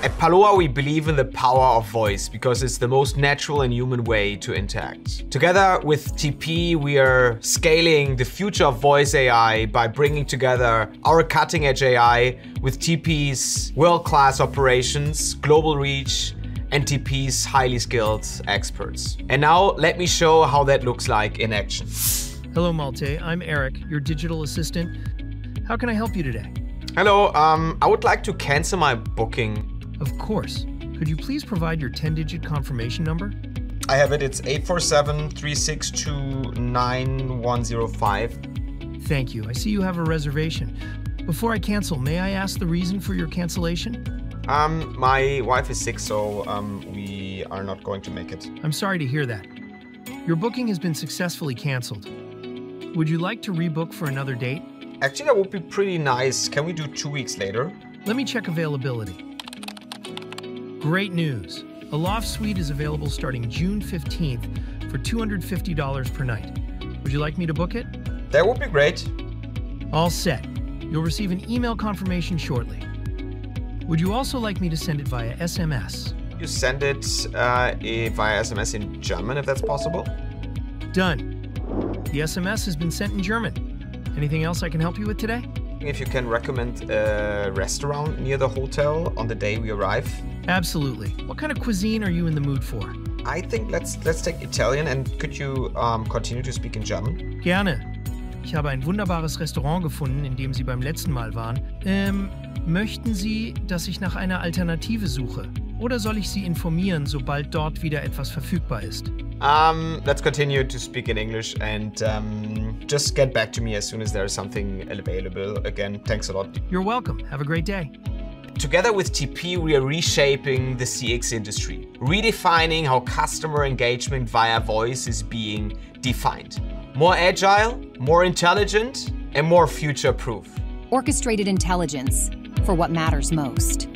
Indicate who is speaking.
Speaker 1: At Parloa, we believe in the power of voice because it's the most natural and human way to interact. Together with TP, we are scaling the future of voice AI by bringing together our cutting edge AI with TP's world class operations, global reach, and TP's highly skilled experts. And now let me show how that looks like in action.
Speaker 2: Hello, Malte. I'm Eric, your digital assistant. How can I help you today?
Speaker 1: Hello, um, I would like to cancel my booking
Speaker 2: of course. Could you please provide your 10 digit confirmation number?
Speaker 1: I have it. It's 847 362 9105.
Speaker 2: Thank you. I see you have a reservation. Before I cancel, may I ask the reason for your cancellation?
Speaker 1: Um, my wife is sick, so um, we are not going to make it.
Speaker 2: I'm sorry to hear that. Your booking has been successfully canceled. Would you like to rebook for another date?
Speaker 1: Actually, that would be pretty nice. Can we do two weeks later?
Speaker 2: Let me check availability. Great news! A loft suite is available starting June 15th for $250 per night. Would you like me to book it?
Speaker 1: That would be great.
Speaker 2: All set. You'll receive an email confirmation shortly. Would you also like me to send it via SMS?
Speaker 1: You send it uh, via SMS in German, if that's possible.
Speaker 2: Done. The SMS has been sent in German. Anything else I can help you with today?
Speaker 1: If you can recommend a restaurant near the hotel on the day we arrive.
Speaker 2: Absolutely. What kind of cuisine are you in the mood for?
Speaker 1: I think let's let's take Italian and could you um, continue to speak in German?
Speaker 2: Gerne. Ich habe ein wunderbares Restaurant gefunden, in dem Sie beim letzten Mal waren. Ähm, möchten Sie, dass ich nach einer Alternative suche? Oder soll ich Sie informieren, sobald dort wieder etwas verfügbar ist?
Speaker 1: Um, let's continue to speak in English and um, just get back to me as soon as there is something available. Again, thanks a lot.
Speaker 2: You're welcome. Have a great day.
Speaker 1: Together with TP, we are reshaping the CX industry, redefining how customer engagement via voice is being defined. More agile, more intelligent, and more future proof.
Speaker 3: Orchestrated intelligence for what matters most.